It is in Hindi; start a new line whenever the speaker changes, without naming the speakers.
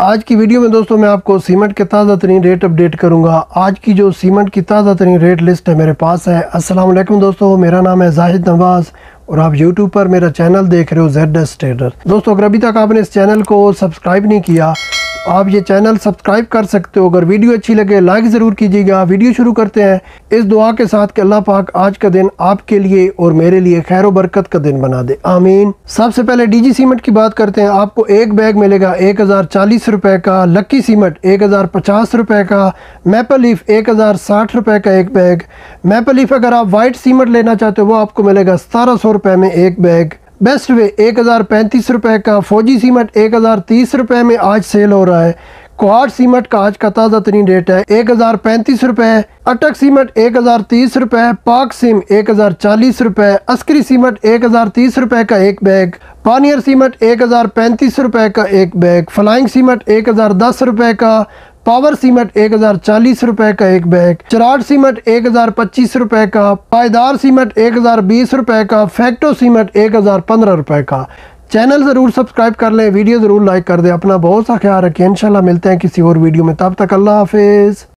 आज की वीडियो में दोस्तों मैं आपको सीमेंट के ताज़ा तरीन रेट अपडेट करूँगा। आज की जो सीमेंट की ताज़ा तरीन रेट लिस्ट है मेरे पास है। अस्सलाम वालेकुम दोस्तों, मेरा नाम है जाहिद नवाज़ और आप YouTube पर मेरा चैनल देख रहे हो जेड एस ट्रेडर दोस्तों, अगर अभी तक आपने इस चैनल को सब्सक्राइब नहीं किया आप ये चैनल सब्सक्राइब कर सकते हो। अगर वीडियो अच्छी लगे लाइक ज़रूर कीजिएगा। वीडियो शुरू करते हैं। इस दुआ के साथ कि अल्लाह पाक आज का दिन आपके लिए और मेरे लिए खैर बरकत का दिन बना दे। आमीन। सबसे पहले डीजी सीमेंट की बात करते हैं। आपको एक बैग मिलेगा एक हज़ार चालीस का, लक्की सीमेंट एक हज़ार पचास का, मैपल लीफ एक हज़ार साठ का एक बैग। मैपल लीफ अगर आप वाइट सीमेंट लेना चाहते हो, वो आपको मिलेगा सतारह सौ में एक बैग। बेस्ट वे, एक हज़ार पैंतीस रुपये का फौजी सीमेंट, एक हज़ार तीस रुपये में आज सेल हो रहा है। कोहाट सीमेंट का आज का ताज़ा तरीन रेट है, एक हज़ार पैंतीस रुपये अटक सीमेंट, एक हज़ार तीस रुपये पाक सिम, एक हज़ार चालीस रुपये अस्करी सीमेंट, एक हज़ार तीस रुपये का एक बैग। पानियर सीमेंट, एक हज़ार पैंतीस रुपये का एक बैग। फ्लाइंग सीमेंट, एक हज़ार दस रुपये का। पावर सीमेंट एक हज़ार चालीस रुपए का एक बैग चराट सीमेंट एक हज़ार पच्चीस रुपए का, पायदार सीमेंट एक हज़ार बीस रुपए का, फैक्टो सीमेंट एक हज़ार पंद्रह रुपए का। चैनल ज़रूर सब्सक्राइब कर लें, वीडियो ज़रूर लाइक कर दें, अपना बहुत सा ख्याल रखें। इंशाल्लाह मिलते हैं किसी और वीडियो में, तब तक अल्लाह हाफिज़।